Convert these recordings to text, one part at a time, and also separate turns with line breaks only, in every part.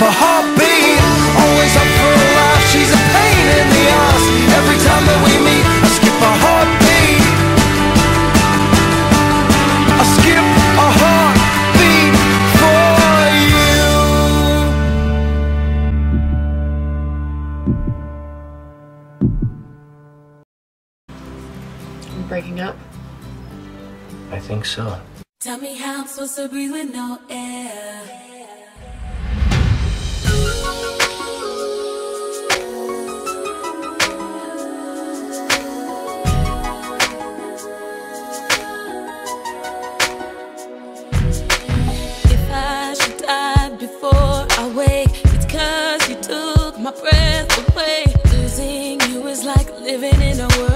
her heartbeat Always up for a
laugh, she's a pain in the ass. Every time that we meet, I skip a heartbeat. I skip
a heartbeat for you. We're breaking up? I think so. Tell me how I'm supposed to breathe with no air. Living in a world.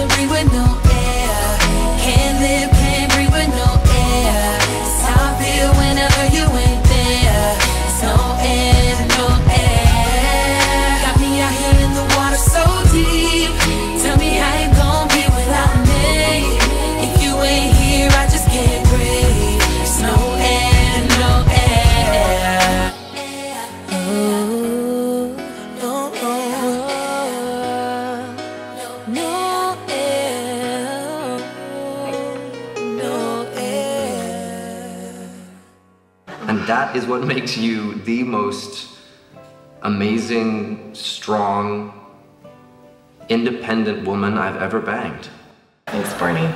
misery with no
And that is what makes you the most amazing, strong, independent woman I've ever banged.
Thanks, Barney.